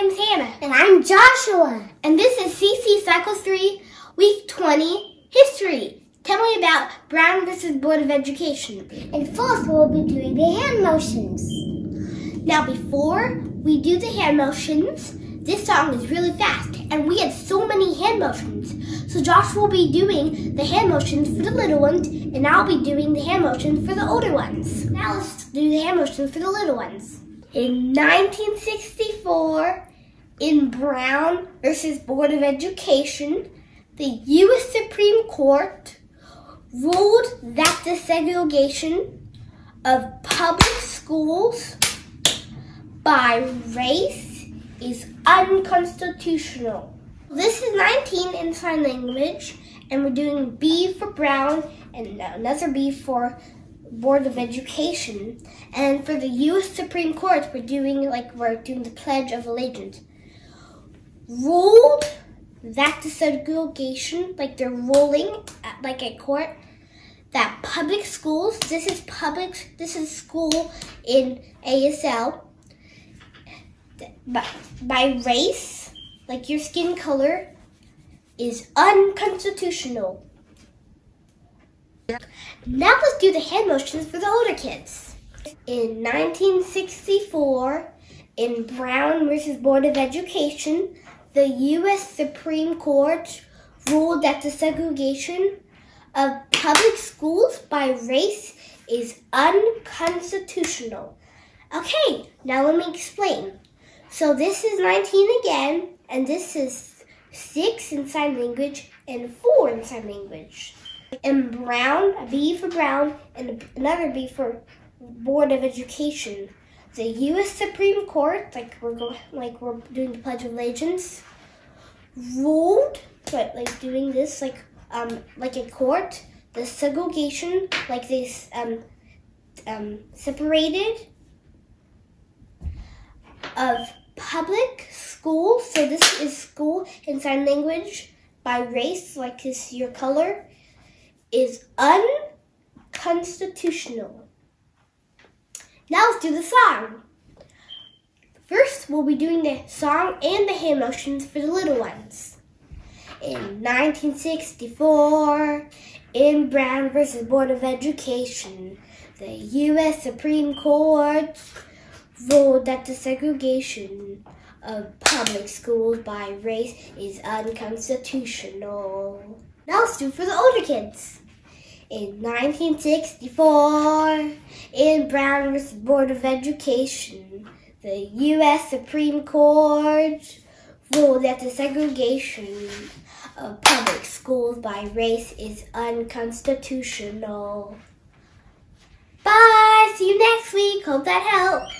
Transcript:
name's Hannah. And I'm Joshua. And this is CC Cycle 3, Week 20, History. Tell me about Brown versus Board of Education. And fourth, we'll be doing the hand motions. Now, before we do the hand motions, this song is really fast, and we had so many hand motions. So Josh will be doing the hand motions for the little ones, and I'll be doing the hand motions for the older ones. Now let's do the hand motions for the little ones. In 1964, in Brown versus Board of Education, the U.S. Supreme Court ruled that the segregation of public schools by race is unconstitutional. This is 19 in sign language, and we're doing B for Brown and another B for Board of Education. And for the U.S. Supreme Court, we're doing like we're doing the Pledge of Allegiance. Ruled that segregation, like they're ruling uh, at, like a court, that public schools, this is public, this is school in ASL, by, by race, like your skin color, is unconstitutional. Now let's do the hand motions for the older kids. In 1964, in Brown versus Board of Education, the U.S. Supreme Court ruled that the segregation of public schools by race is unconstitutional. Okay, now let me explain. So this is 19 again, and this is 6 in sign language and 4 in sign language. And Brown, a B for Brown, and another B for Board of Education. The U.S. Supreme Court, like we're going, like we're doing the Pledge of Allegiance, ruled, but like doing this, like um, like a court, the segregation, like this, um, um, separated of public school. So this is school in sign language by race, like is your color is unconstitutional. Now let's do the song. First, we'll be doing the song and the hand motions for the little ones. In 1964, in Brown versus Board of Education, the U.S. Supreme Court ruled that the segregation of public schools by race is unconstitutional. Now let's do for the older kids. In 1964, in Brown vs. Board of Education, the U.S. Supreme Court ruled that the segregation of public schools by race is unconstitutional. Bye! See you next week. Hope that helped.